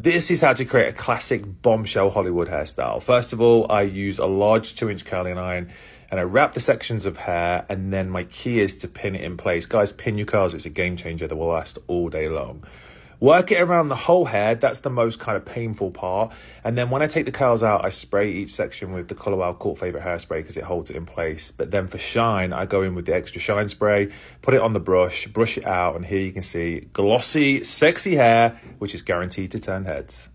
This is how to create a classic bombshell Hollywood hairstyle. First of all, I use a large two inch curling iron and I wrap the sections of hair and then my key is to pin it in place. Guys, pin your curls, it's a game changer that will last all day long. Work it around the whole head. That's the most kind of painful part. And then when I take the curls out, I spray each section with the Color Wow Cult Favorite Hairspray because it holds it in place. But then for shine, I go in with the extra shine spray, put it on the brush, brush it out, and here you can see glossy, sexy hair, which is guaranteed to turn heads.